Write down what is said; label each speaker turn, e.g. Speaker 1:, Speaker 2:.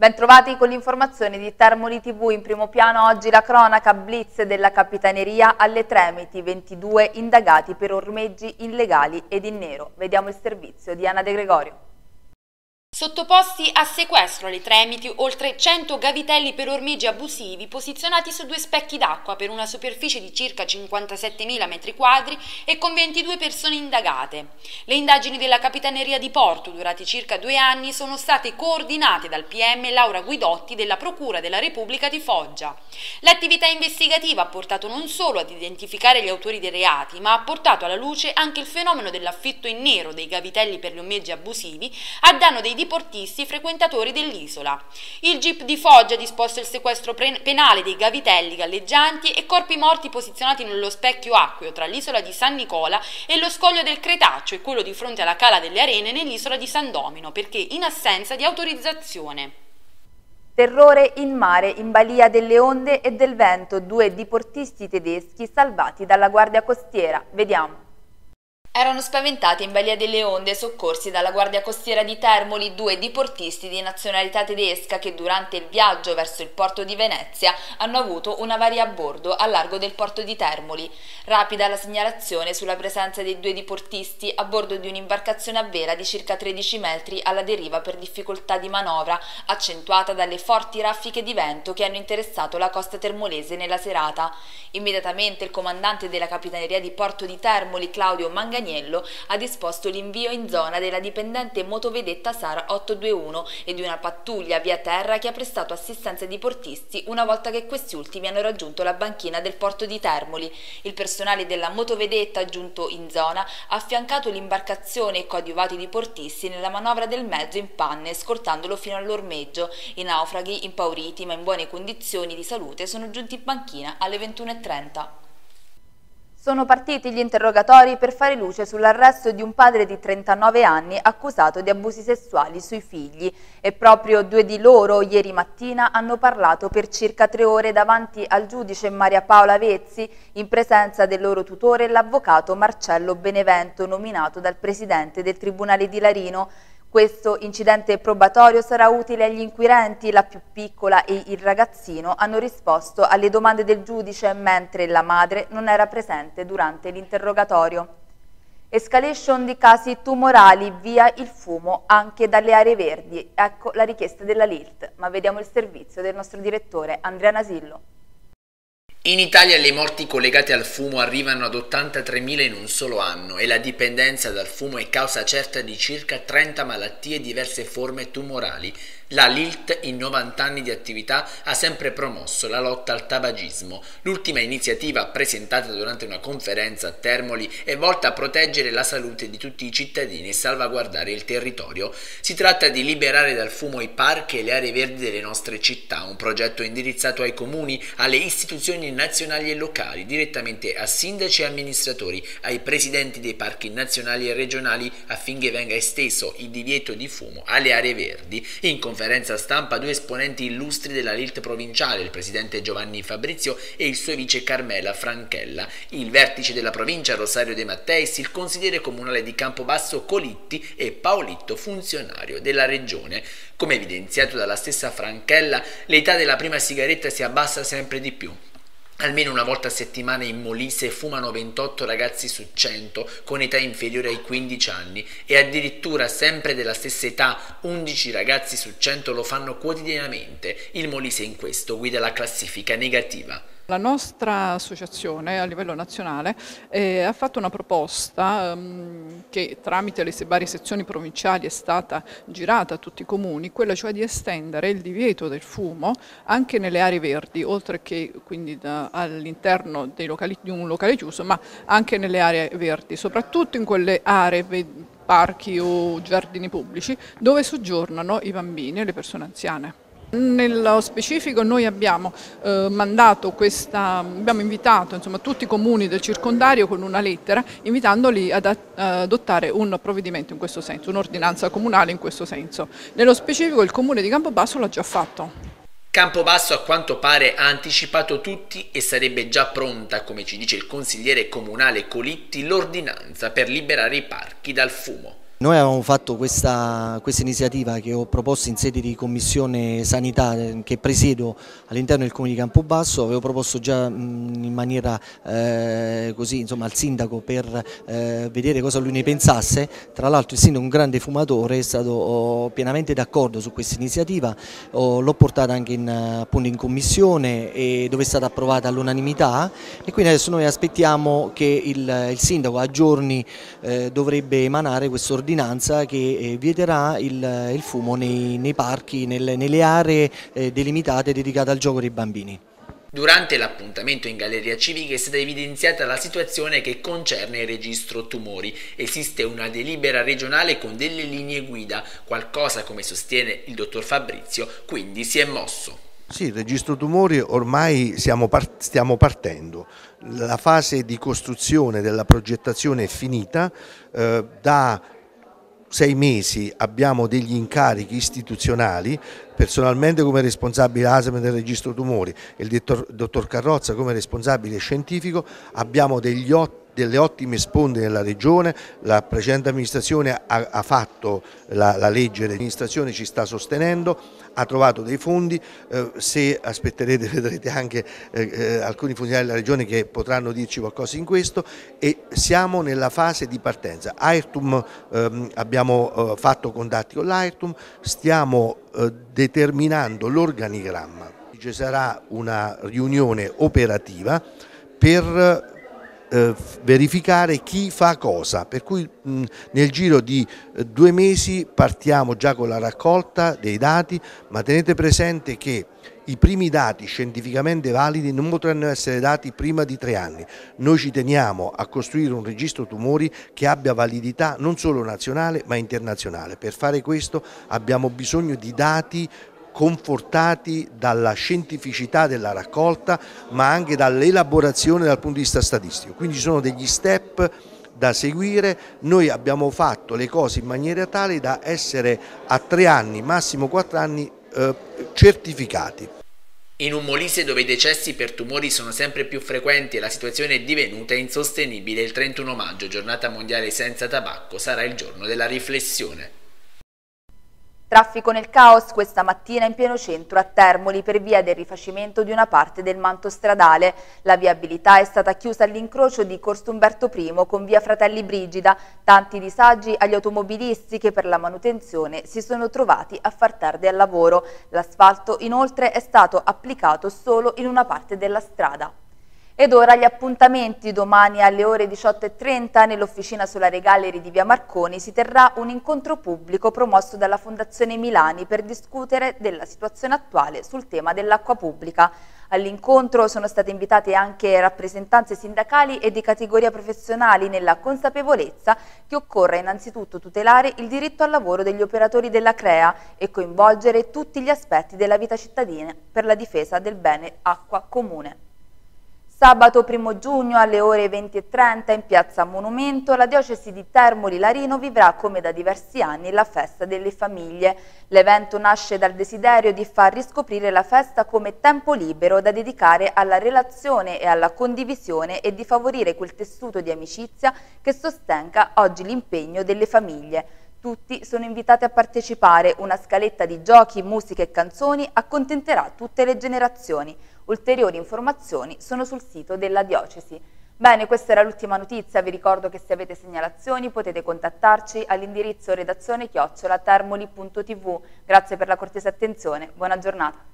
Speaker 1: Bentrovati con l'informazione di Termoli TV in primo piano oggi la cronaca blitz della Capitaneria alle Tremiti, 22 indagati per ormeggi illegali ed in nero. Vediamo il servizio di Anna De Gregorio.
Speaker 2: Sottoposti a sequestro alle Tremiti oltre 100 gavitelli per ormeggi abusivi posizionati su due specchi d'acqua per una superficie di circa 57.000 m2 e con 22 persone indagate. Le indagini della Capitaneria di Porto durate circa due anni sono state coordinate dal PM Laura Guidotti della Procura della Repubblica di Foggia. L'attività investigativa ha portato non solo ad identificare gli autori dei reati, ma ha portato alla luce anche il fenomeno dell'affitto in nero dei gavitelli per gli ormeggi abusivi a danno dei diportisti frequentatori dell'isola. Il GIP di Foggia ha disposto il sequestro penale dei gavitelli galleggianti e corpi morti posizionati nello specchio acqueo tra l'isola di San Nicola e lo scoglio del Cretaccio e quello di fronte alla Cala delle Arene nell'isola di San Domino, perché in assenza di autorizzazione.
Speaker 1: Terrore in mare in balia delle onde e del vento, due diportisti tedeschi salvati dalla guardia costiera. Vediamo.
Speaker 2: Erano spaventati in balia delle onde soccorsi dalla Guardia Costiera di Termoli due diportisti di nazionalità tedesca che durante il viaggio verso il porto di Venezia hanno avuto un'avaria a bordo a largo del porto di Termoli. Rapida la segnalazione sulla presenza dei due diportisti a bordo di un'imbarcazione a vela di circa 13 metri alla deriva per difficoltà di manovra, accentuata dalle forti raffiche di vento che hanno interessato la costa termolese nella serata. Immediatamente il comandante della Capitaneria di Porto di Termoli, Claudio Manganiello, Agnello ha disposto l'invio in zona della dipendente motovedetta SAR 821 e di una pattuglia via terra che ha prestato assistenza ai diportisti una volta che questi ultimi hanno raggiunto la banchina del porto di Termoli. Il personale della motovedetta giunto in zona ha affiancato l'imbarcazione e coadiuvato i diportisti nella manovra del mezzo in panne scortandolo fino all'ormeggio. I naufraghi, impauriti ma in buone condizioni di salute, sono giunti in banchina alle 21.30.
Speaker 1: Sono partiti gli interrogatori per fare luce sull'arresto di un padre di 39 anni accusato di abusi sessuali sui figli. E proprio due di loro ieri mattina hanno parlato per circa tre ore davanti al giudice Maria Paola Vezzi in presenza del loro tutore l'avvocato Marcello Benevento nominato dal presidente del Tribunale di Larino questo incidente probatorio sarà utile agli inquirenti, la più piccola e il ragazzino hanno risposto alle domande del giudice mentre la madre non era presente durante l'interrogatorio. Escalation di casi tumorali via il fumo anche dalle aree verdi. Ecco la richiesta della LILT, ma vediamo il servizio del nostro direttore Andrea Nasillo.
Speaker 3: In Italia le morti collegate al fumo arrivano ad 83.000 in un solo anno e la dipendenza dal fumo è causa certa di circa 30 malattie e diverse forme tumorali. La LILT in 90 anni di attività ha sempre promosso la lotta al tabagismo. L'ultima iniziativa presentata durante una conferenza a Termoli è volta a proteggere la salute di tutti i cittadini e salvaguardare il territorio. Si tratta di liberare dal fumo i parchi e le aree verdi delle nostre città, un progetto indirizzato ai comuni, alle istituzioni nazionali e locali, direttamente a sindaci e amministratori, ai presidenti dei parchi nazionali e regionali affinché venga esteso il divieto di fumo alle aree verdi. In conferenza stampa due esponenti illustri della LILT provinciale, il presidente Giovanni Fabrizio e il suo vice Carmela Franchella, il vertice della provincia Rosario De Matteis, il consigliere comunale di Campobasso Colitti e Paolitto, funzionario della regione. Come evidenziato dalla stessa Franchella, l'età della prima sigaretta si abbassa sempre di più. Almeno una volta a settimana in Molise fumano 28 ragazzi su 100 con età inferiore ai 15 anni e addirittura sempre della stessa età 11 ragazzi su 100 lo fanno quotidianamente. Il Molise in questo guida la classifica negativa.
Speaker 4: La nostra associazione a livello nazionale eh, ha fatto una proposta um, che tramite le varie sezioni provinciali è stata girata a tutti i comuni, quella cioè di estendere il divieto del fumo anche nelle aree verdi, oltre che quindi all'interno di un locale chiuso, ma anche nelle aree verdi, soprattutto in quelle aree parchi o giardini pubblici dove soggiornano i bambini e le persone anziane. Nello specifico noi abbiamo eh, mandato questa, abbiamo invitato insomma, tutti i comuni del circondario con una lettera invitandoli ad adottare un provvedimento in questo senso, un'ordinanza comunale in questo senso. Nello specifico il comune di Campobasso l'ha già fatto.
Speaker 3: Campobasso a quanto pare ha anticipato tutti e sarebbe già pronta, come ci dice il consigliere comunale Colitti, l'ordinanza per liberare i parchi dal fumo.
Speaker 5: Noi avevamo fatto questa, questa, iniziativa che ho proposto in sede di commissione sanità eh, che presiedo all'interno del comune di Campobasso, avevo proposto già in maniera eh, così insomma, al sindaco per eh, vedere cosa lui ne pensasse, tra l'altro il sindaco è un grande fumatore, è stato pienamente d'accordo su questa iniziativa, l'ho portata anche in, appunto, in commissione dove è stata approvata all'unanimità. E quindi adesso noi aspettiamo che il, il sindaco a giorni eh, dovrebbe emanare questo ordine ordinanza che eh, vieterà il, il fumo nei, nei parchi, nel, nelle aree eh, delimitate dedicate al gioco dei bambini.
Speaker 3: Durante l'appuntamento in Galleria Civica è stata evidenziata la situazione che concerne il registro tumori. Esiste una delibera regionale con delle linee guida, qualcosa come sostiene il dottor Fabrizio, quindi si è mosso.
Speaker 6: Sì, il registro tumori ormai part stiamo partendo, la fase di costruzione della progettazione è finita, eh, da sei mesi abbiamo degli incarichi istituzionali, personalmente come responsabile ASM del registro tumori e il dottor, Carrozza come responsabile scientifico, abbiamo degli ottimi delle ottime sponde nella regione, la precedente amministrazione ha, ha fatto la, la legge, l'amministrazione ci sta sostenendo, ha trovato dei fondi, eh, se aspetterete vedrete anche eh, eh, alcuni funzionari della regione che potranno dirci qualcosa in questo. E siamo nella fase di partenza. Airtum ehm, abbiamo eh, fatto contatti con l'Airtum, stiamo eh, determinando l'organigramma, ci sarà una riunione operativa per eh, verificare chi fa cosa, per cui mh, nel giro di eh, due mesi partiamo già con la raccolta dei dati, ma tenete presente che i primi dati scientificamente validi non potranno essere dati prima di tre anni. Noi ci teniamo a costruire un registro tumori che abbia validità non solo nazionale ma internazionale. Per fare questo abbiamo bisogno di dati confortati dalla scientificità della raccolta ma anche dall'elaborazione dal punto di vista statistico. Quindi ci sono degli step da seguire, noi abbiamo fatto le cose in maniera tale da essere a tre anni, massimo quattro anni eh, certificati.
Speaker 3: In un Molise dove i decessi per tumori sono sempre più frequenti e la situazione è divenuta insostenibile, il 31 maggio, giornata mondiale senza tabacco, sarà il giorno della riflessione.
Speaker 1: Traffico nel caos questa mattina in pieno centro a Termoli per via del rifacimento di una parte del manto stradale. La viabilità è stata chiusa all'incrocio di Corso Umberto I con via Fratelli Brigida. Tanti disagi agli automobilisti che per la manutenzione si sono trovati a far tardi al lavoro. L'asfalto inoltre è stato applicato solo in una parte della strada. Ed ora gli appuntamenti. Domani alle ore 18.30 nell'officina Solare Gallery di Via Marconi si terrà un incontro pubblico promosso dalla Fondazione Milani per discutere della situazione attuale sul tema dell'acqua pubblica. All'incontro sono state invitate anche rappresentanze sindacali e di categoria professionali nella consapevolezza che occorre innanzitutto tutelare il diritto al lavoro degli operatori della CREA e coinvolgere tutti gli aspetti della vita cittadina per la difesa del bene acqua comune. Sabato 1 giugno alle ore 20.30 in piazza Monumento la diocesi di Termoli-Larino vivrà come da diversi anni la festa delle famiglie. L'evento nasce dal desiderio di far riscoprire la festa come tempo libero da dedicare alla relazione e alla condivisione e di favorire quel tessuto di amicizia che sostenga oggi l'impegno delle famiglie. Tutti sono invitati a partecipare, una scaletta di giochi, musica e canzoni accontenterà tutte le generazioni. Ulteriori informazioni sono sul sito della diocesi. Bene, questa era l'ultima notizia, vi ricordo che se avete segnalazioni potete contattarci all'indirizzo redazione chiocciolatermoli.tv. Grazie per la cortese attenzione, buona giornata.